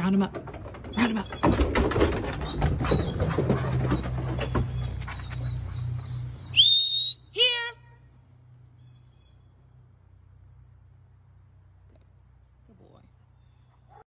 Round him up. Round him up. Here. Good boy.